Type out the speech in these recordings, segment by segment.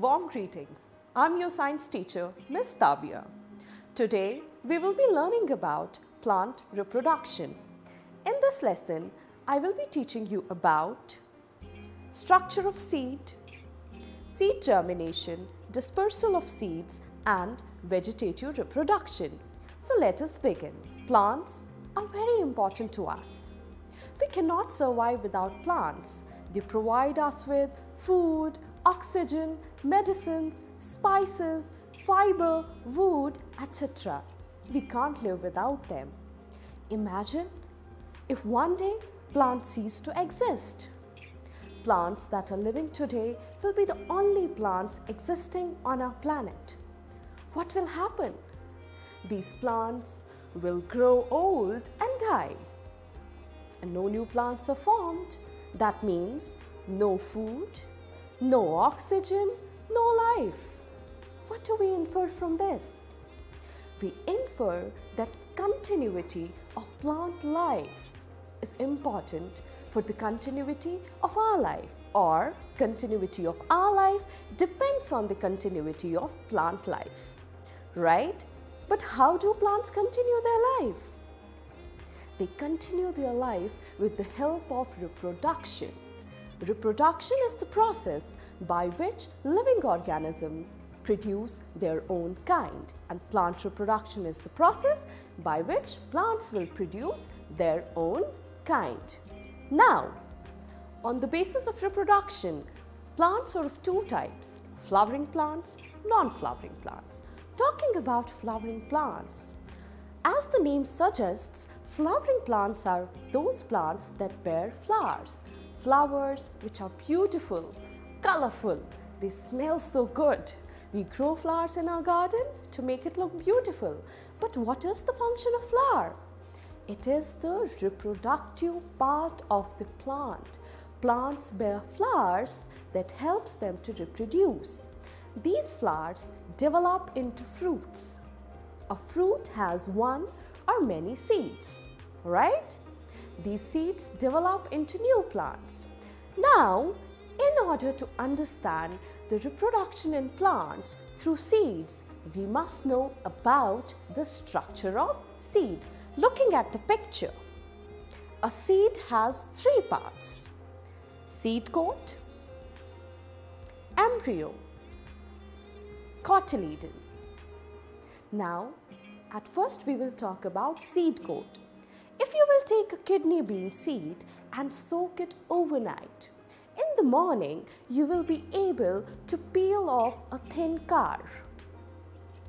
greetings. I'm your science teacher, Miss Tabia. Today, we will be learning about plant reproduction. In this lesson, I will be teaching you about structure of seed, seed germination, dispersal of seeds and vegetative reproduction. So let us begin. Plants are very important to us. We cannot survive without plants. They provide us with food, oxygen, medicines, spices, fiber, wood, etc. We can't live without them. Imagine if one day plants cease to exist. Plants that are living today will be the only plants existing on our planet. What will happen? These plants will grow old and die. And no new plants are formed. That means no food, no oxygen, no life. What do we infer from this? We infer that continuity of plant life is important for the continuity of our life or continuity of our life depends on the continuity of plant life. Right? But how do plants continue their life? They continue their life with the help of reproduction. Reproduction is the process by which living organisms produce their own kind and plant reproduction is the process by which plants will produce their own kind. Now, on the basis of reproduction, plants are of two types, flowering plants, non-flowering plants. Talking about flowering plants, as the name suggests, flowering plants are those plants that bear flowers flowers which are beautiful, colorful, they smell so good. We grow flowers in our garden to make it look beautiful. But what is the function of flower? It is the reproductive part of the plant. Plants bear flowers that helps them to reproduce. These flowers develop into fruits. A fruit has one or many seeds, right? These seeds develop into new plants. Now, in order to understand the reproduction in plants through seeds, we must know about the structure of seed. Looking at the picture, a seed has three parts. Seed coat, embryo, cotyledon. Now, at first we will talk about seed coat. If you will take a kidney bean seed and soak it overnight, in the morning you will be able to peel off a thin car.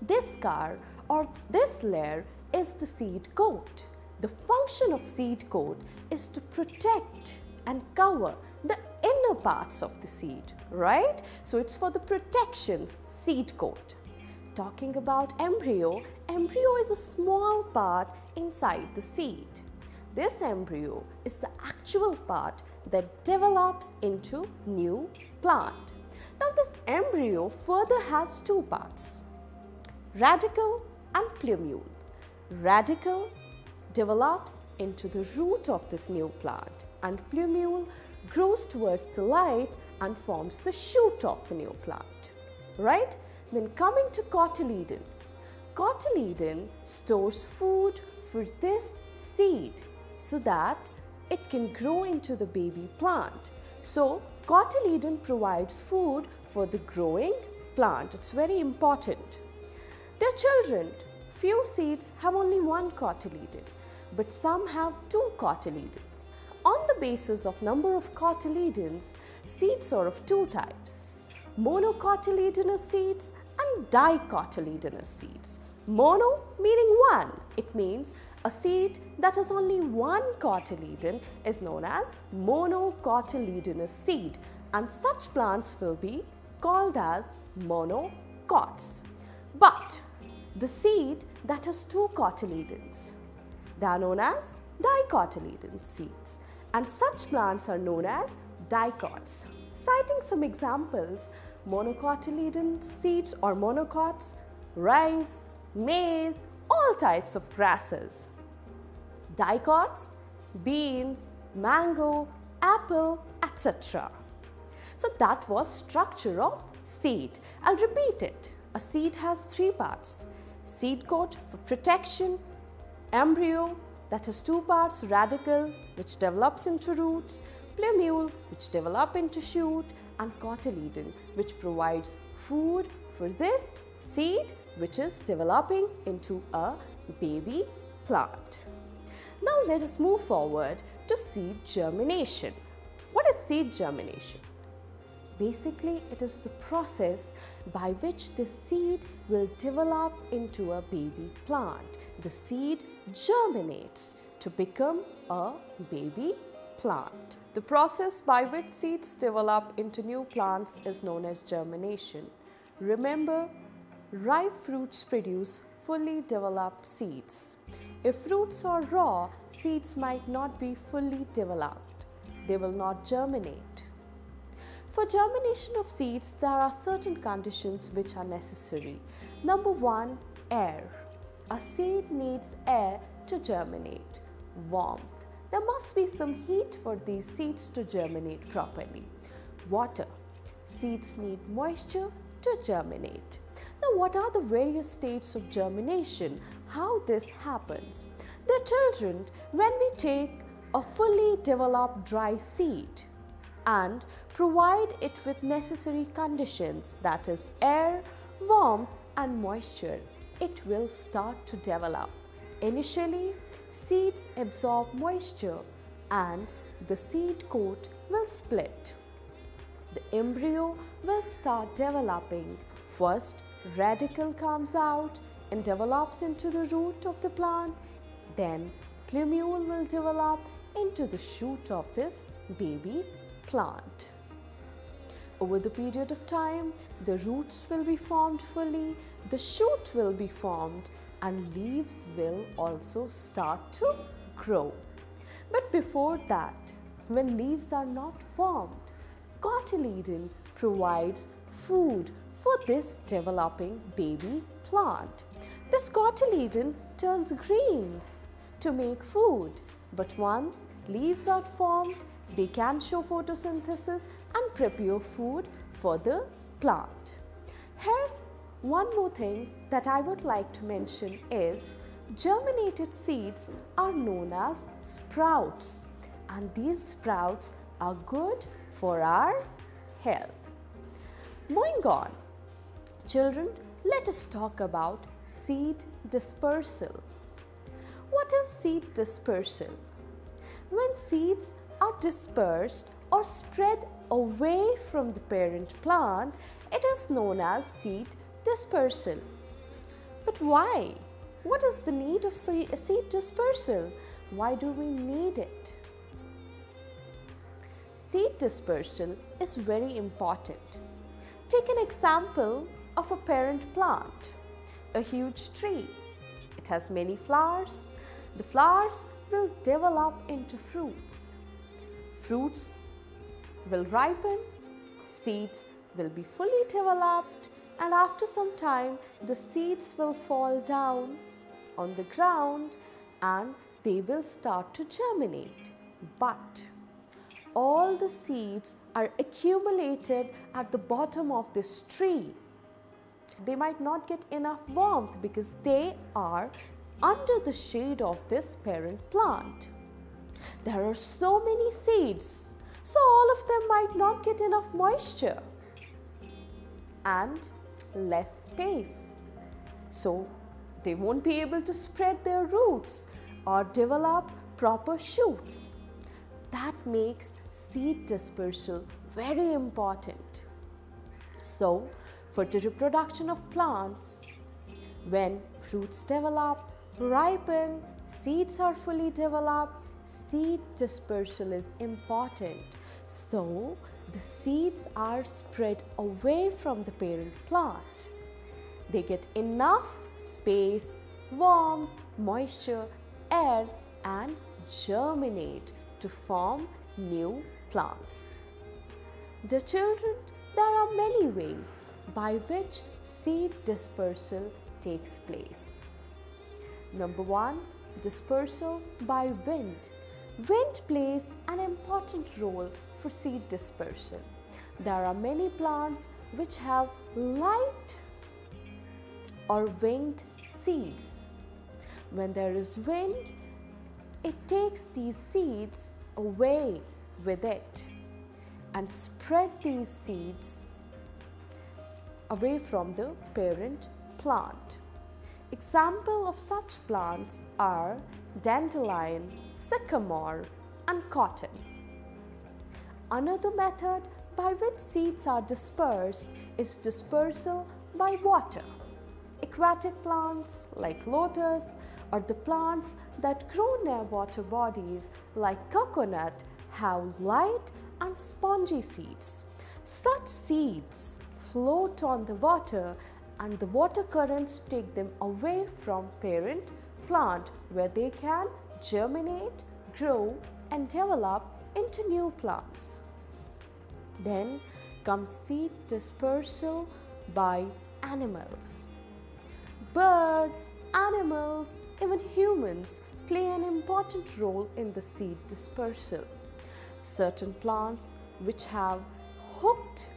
This car or this layer is the seed coat. The function of seed coat is to protect and cover the inner parts of the seed, right? So it's for the protection seed coat. Talking about embryo, embryo is a small part inside the seed. This embryo is the actual part that develops into new plant. Now this embryo further has two parts, radicle and plumule. Radicle develops into the root of this new plant and plumule grows towards the light and forms the shoot of the new plant. Right? Then coming to cotyledon. Cotyledon stores food for this seed so that it can grow into the baby plant. So cotyledon provides food for the growing plant. It's very important. Dear children, few seeds have only one cotyledon, but some have two cotyledons. On the basis of number of cotyledons, seeds are of two types, monocotyledonous seeds and dicotyledonous seeds. Mono meaning one, it means a seed that has only one cotyledon is known as monocotyledonous seed and such plants will be called as monocots. But the seed that has two cotyledons, they are known as dicotyledon seeds and such plants are known as dicots. Citing some examples, monocotyledon seeds or monocots, rice, maize, all types of grasses dicots, beans, mango, apple, etc. So that was structure of seed. I'll repeat it. A seed has three parts. Seed coat for protection, embryo that has two parts, radicle which develops into roots, plumule which develop into shoot and cotyledon which provides food for this seed which is developing into a baby plant. Now let us move forward to seed germination. What is seed germination? Basically, it is the process by which the seed will develop into a baby plant. The seed germinates to become a baby plant. The process by which seeds develop into new plants is known as germination. Remember, ripe fruits produce fully developed seeds. If fruits are raw, seeds might not be fully developed. They will not germinate. For germination of seeds, there are certain conditions which are necessary. Number one, air. A seed needs air to germinate. Warmth. There must be some heat for these seeds to germinate properly. Water. Seeds need moisture to germinate. Now, what are the various states of germination? How this happens? The children, when we take a fully developed dry seed and provide it with necessary conditions that is air, warmth and moisture, it will start to develop. Initially, seeds absorb moisture and the seed coat will split. The embryo will start developing. First, radicle comes out and develops into the root of the plant. Then, plumule will develop into the shoot of this baby plant. Over the period of time, the roots will be formed fully, the shoot will be formed and leaves will also start to grow. But before that, when leaves are not formed, cotyledon provides food for this developing baby plant. This cotyledon turns green to make food, but once leaves are formed, they can show photosynthesis and prepare food for the plant. Here, one more thing that I would like to mention is germinated seeds are known as sprouts and these sprouts are good for our health. Moving on, children, let us talk about seed dispersal. What is seed dispersal? When seeds are dispersed or spread away from the parent plant, it is known as seed dispersal. But why? What is the need of seed dispersal? Why do we need it? Seed dispersal is very important. Take an example of a parent plant, a huge tree. It has many flowers. The flowers will develop into fruits. Fruits will ripen, seeds will be fully developed and after some time the seeds will fall down on the ground and they will start to germinate. But all the seeds are accumulated at the bottom of this tree. They might not get enough warmth because they are under the shade of this parent plant. There are so many seeds, so all of them might not get enough moisture and less space. So they won't be able to spread their roots or develop proper shoots. That makes seed dispersal very important. So for the reproduction of plants, when fruits develop, ripen, seeds are fully developed, seed dispersal is important. So the seeds are spread away from the parent plant. They get enough space, warmth, moisture, air and germinate to form new plants. The children, there are many ways by which seed dispersal takes place. Number one, dispersal by wind. Wind plays an important role for seed dispersal. There are many plants which have light or winged seeds. When there is wind, it takes these seeds away with it and spread these seeds away from the parent plant. Example of such plants are dandelion, sycamore and cotton. Another method by which seeds are dispersed is dispersal by water. Aquatic plants like lotus or the plants that grow near water bodies like coconut have light and spongy seeds. Such seeds float on the water and the water currents take them away from parent plant where they can germinate, grow and develop into new plants. Then comes seed dispersal by animals. Birds, animals, even humans play an important role in the seed dispersal. Certain plants which have hooked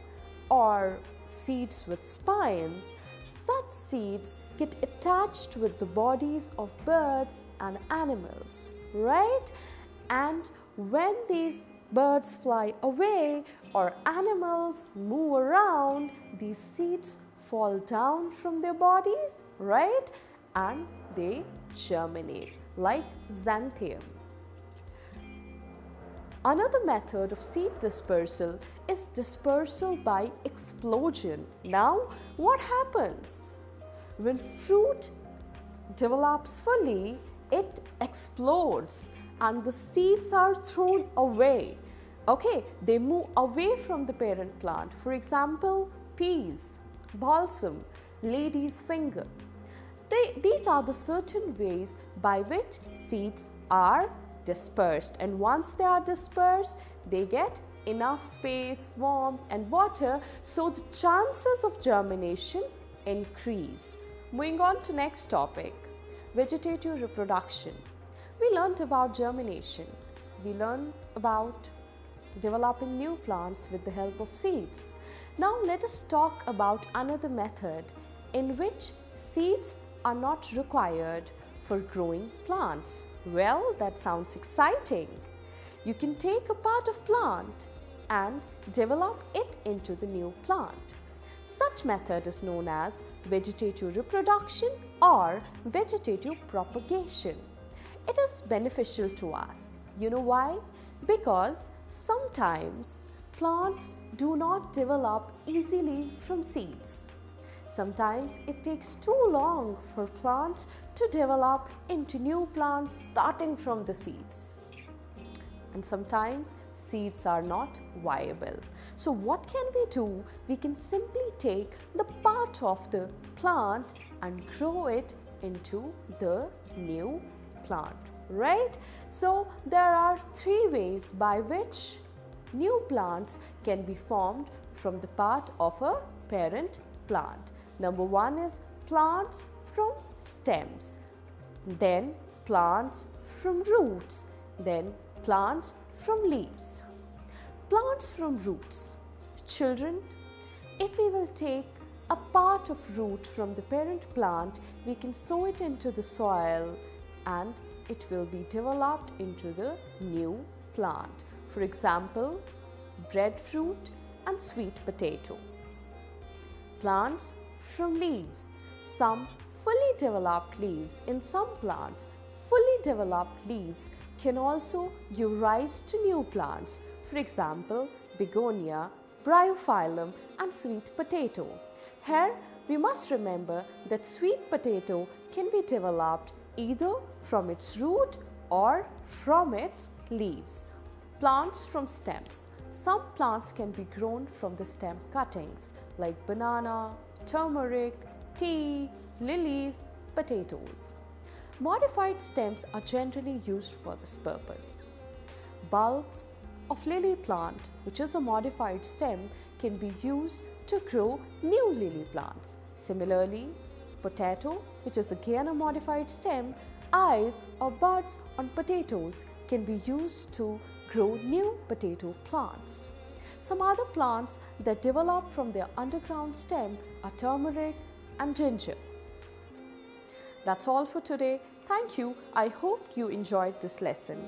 or seeds with spines, such seeds get attached with the bodies of birds and animals, right? And when these birds fly away or animals move around, these seeds fall down from their bodies, right? And they germinate like xanthium. Another method of seed dispersal is dispersal by explosion. Now, what happens? When fruit develops fully, it explodes and the seeds are thrown away. Okay, they move away from the parent plant. For example, peas, balsam, lady's finger. They, these are the certain ways by which seeds are dispersed and once they are dispersed, they get enough space, warmth and water so the chances of germination increase. Moving on to next topic, vegetative reproduction. We learned about germination. We learned about developing new plants with the help of seeds. Now let us talk about another method in which seeds are not required for growing plants. Well, that sounds exciting. You can take a part of plant and develop it into the new plant. Such method is known as vegetative reproduction or vegetative propagation it is beneficial to us. You know why? Because sometimes plants do not develop easily from seeds. Sometimes it takes too long for plants to develop into new plants starting from the seeds. And sometimes seeds are not viable. So what can we do? We can simply take the part of the plant and grow it into the new plant, right? So there are three ways by which new plants can be formed from the part of a parent plant. Number one is plants from stems, then plants from roots, then plants from leaves. Plants from roots. Children, if we will take a part of root from the parent plant, we can sow it into the soil and it will be developed into the new plant. For example, breadfruit and sweet potato. Plants from leaves. Some fully developed leaves in some plants, fully developed leaves can also give rise to new plants. For example, begonia, bryophyllum and sweet potato. Here we must remember that sweet potato can be developed either from its root or from its leaves. Plants from stems. Some plants can be grown from the stem cuttings like banana, turmeric, tea, lilies, potatoes. Modified stems are generally used for this purpose. Bulbs of lily plant, which is a modified stem, can be used to grow new lily plants. Similarly, Potato, which is again a modified stem, eyes or buds on potatoes can be used to grow new potato plants. Some other plants that develop from their underground stem are turmeric and ginger. That's all for today. Thank you. I hope you enjoyed this lesson.